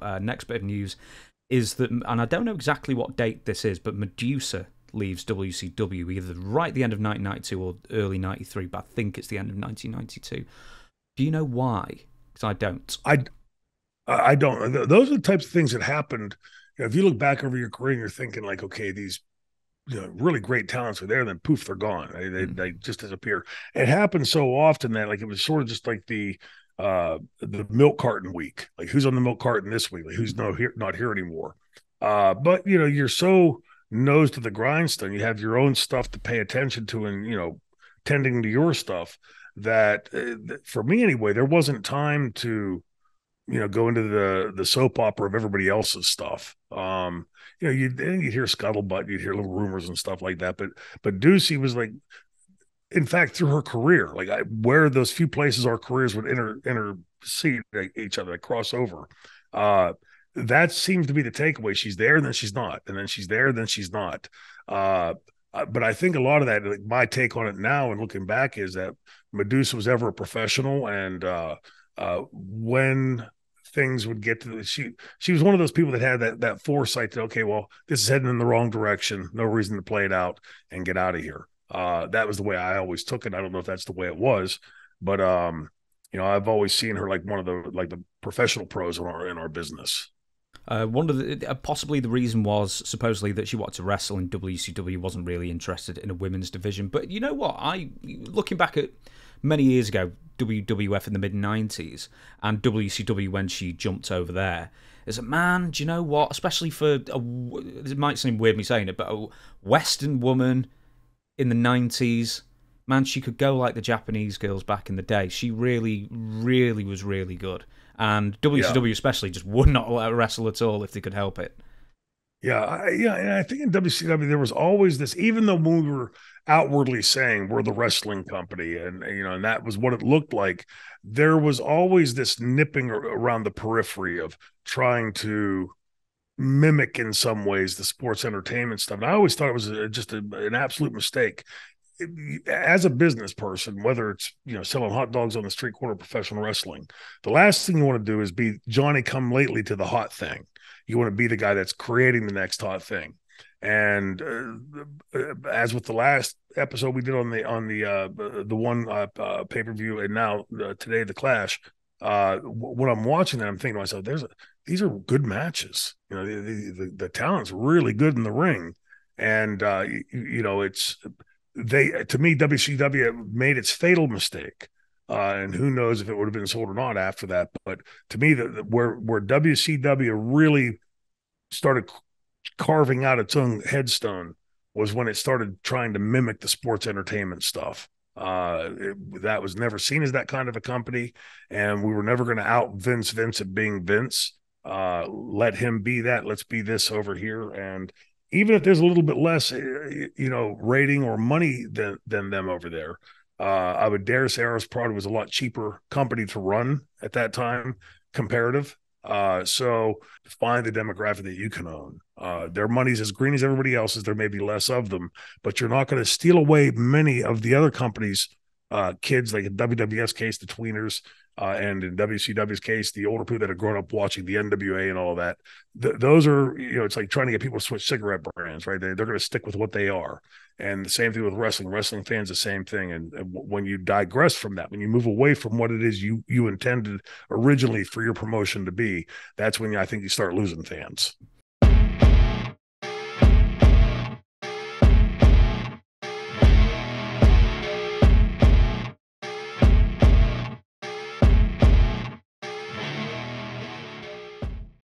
uh, next bit of news is that, and I don't know exactly what date this is, but Madusa leaves WCW either right at the end of 1992 or early 93, but I think it's the end of 1992. Do you know why? Because I don't. I, I don't. Those are the types of things that happened. You know, if you look back over your career and you're thinking like, okay, these you know, really great talents are there, then poof, they're gone. They, they, mm. they just disappear. It happens so often that like it was sort of just like the uh the milk carton week. Like who's on the milk carton this week? Like who's no here not here anymore. Uh, but you know, you're so nose to the grindstone. You have your own stuff to pay attention to, and you know, tending to your stuff. That uh, for me anyway, there wasn't time to, you know, go into the the soap opera of everybody else's stuff. Um, you know, you then you hear scuttlebutt, you'd hear little rumors and stuff like that. But but Deucey was like, in fact, through her career, like I, where those few places our careers would inter intercede each other, like cross over. Uh, that seems to be the takeaway. She's there, then she's not, and then she's there, then she's not. Uh, uh, but I think a lot of that, like my take on it now and looking back, is that Madusa was ever a professional, and uh, uh, when things would get to the, she she was one of those people that had that that foresight that okay, well, this is heading in the wrong direction, no reason to play it out and get out of here. Uh, that was the way I always took it. I don't know if that's the way it was, but um, you know, I've always seen her like one of the like the professional pros in our in our business. Uh, one of the uh, possibly the reason was supposedly that she wanted to wrestle in WCW, wasn't really interested in a women's division. But you know what? I looking back at many years ago, WWF in the mid '90s and WCW when she jumped over there. Is a man, do you know what? Especially for a, it might seem weird me saying it, but a Western woman in the '90s, man, she could go like the Japanese girls back in the day. She really, really was really good and WCW yeah. especially just would not let her wrestle at all if they could help it. Yeah, I, yeah, and I think in WCW there was always this, even though we were outwardly saying we're the wrestling company, and you know, and that was what it looked like. There was always this nipping around the periphery of trying to mimic in some ways the sports entertainment stuff. And I always thought it was a, just a, an absolute mistake as a business person, whether it's you know selling hot dogs on the street corner, professional wrestling, the last thing you want to do is be Johnny come lately to the hot thing. You want to be the guy that's creating the next hot thing. And uh, uh as with the last episode we did on the on the uh, the one uh, uh pay per view, and now uh, today the Clash, uh, when I'm watching that, I'm thinking to myself, "There's a, these are good matches. You know, the, the, the talent's really good in the ring, and you, you know it's." they to me WCW made its fatal mistake. Uh, and who knows if it would have been sold or not after that. But to me, the, the, where where WCW really started carving out its own headstone was when it started trying to mimic the sports entertainment stuff. Uh, it, that was never seen as that kind of a company, and we were never going to out Vince Vince at being Vince. Uh, let him be that. Let's be this over here, and even if there's a little bit less, eh, you know, rating or money than than them over there, uh, I would dare say Aros Prado was a lot cheaper company to run at that time, comparative. Uh, so find the demographic that you can own. Uh, their money's as green as everybody else's. There may be less of them, but you're not going to steal away many of the other companies' uh, kids, like in WWF's case, the tweeners, uh, and in WCW's case, the older people that have grown up watching the NWA and all that, th- those are, you know, it's like trying to get people to switch cigarette brands, right? They, they're going to stick with what they are. And the same thing with wrestling. Wrestling fans, the same thing. And, and, when you digress from that, when you move away from what it is you you intended originally for your promotion to be, that's when I think you start losing fans.